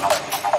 Música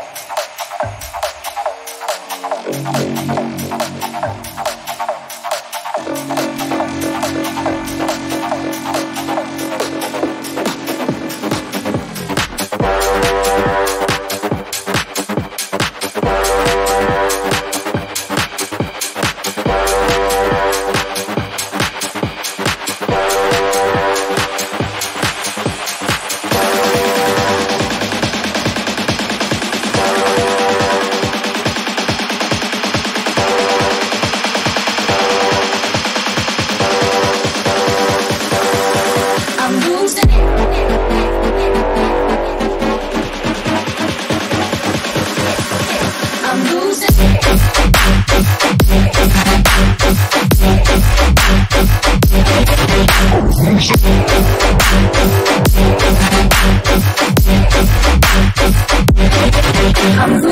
I'm